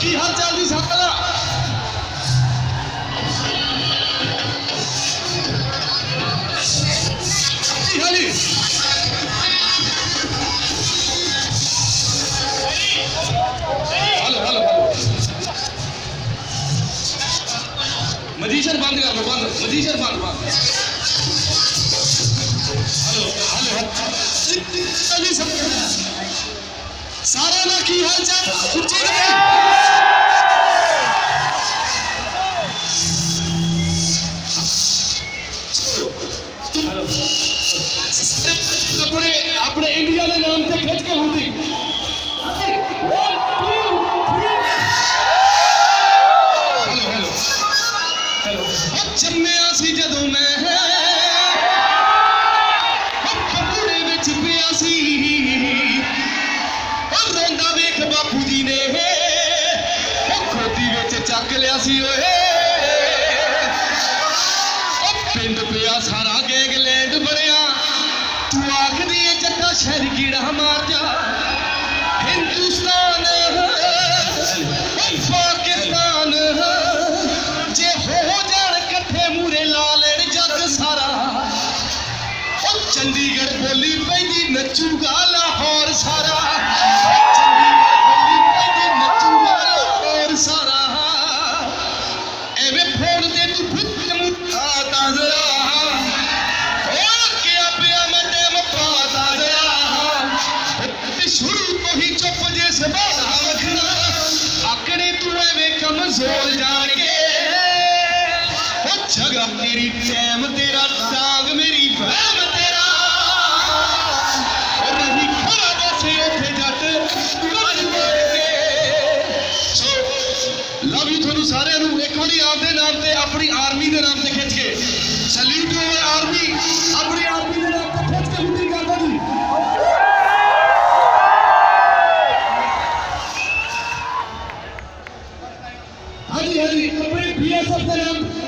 ਕੀ ਹਾਲ ਚਾਲ ਜੀ ਸਭ ਦਾ ਜੀ ਹਾਂ ਜੀ हेलो हेलो हेलो मजीशन बंद कर दो बंद मजीशन बंद बंद हेलो हेलो अली सब सारा ना की हाल चाल ਆਪਣੇ ਆਪਣੇ ਇੰਡੀਆ ਦੇ ਨਾਮ ਤੇ ਖਿੱਚ ਕੇ ਹੁੰਦੀ। ਜੰਮਿਆ ਸੀ ਜਦੋਂ ਮੈਂ। ਕੱਪੜੇ ਵਿੱਚ ਪਿਆ ਸੀ। ਉਹ ਰੋਂਦਾ ਵੇਖ ਬਾਪੂ ਜੀ ਨੇ। ਉਹ ਖੋਦੀ ਵਿੱਚ ਚੱਕ ਲਿਆ ਸੀ ਓਏ। ਪਿੰਡ ਪਿਆ ਸਾਰਾ ਗੈਂਗਲੈਂਡ ਭਰਿਆ। जगह शहर मार जा। हिंदुस्तान पाकिस्तान जे हो जान कट्ठे मूरे ला जग सारा। चंडीगढ़ बोली पी नचूगा लाहौर सारा। ਉਹ ਜਗਾ ਤੇਰੀ ਟੈਮ ਤੇਰਾ ਟਾਂਗ ਮੇਰੀ ਫਹਿਮ ਤੇਰਾ ਉਹ ਰਹੀ ਖੜਾ ਬਸੇ ਉੱਥੇ ਜੱਟ ਗੱਜ ਮਾਰ ਕੇ ਸੋ ਲਵ ਯੂ ਤੁਹਾਨੂੰ ਸਾਰਿਆਂ ਨੂੰ ਇੱਕ ਵਾਰੀ ਆਪਦੇ ਨਾਮ ਤੇ ਆਪਣੀ ਆਰਮੀ ਦੇ ਨਾਮ ਤੇ ਖਿੱਚ ਕੇ ਸੈਲੂਟ ਟੂ ਆਰਮੀ ਆਪਣੀ ਆਰਮੀ ਦੇ ਨਾਮ ਤੇ ਖਿੱਚ ਕੇ ਮੁੰਡੀ ਕਰਦਾ ਜੀ हाँ जी हाँ जी अपने बीएसएफ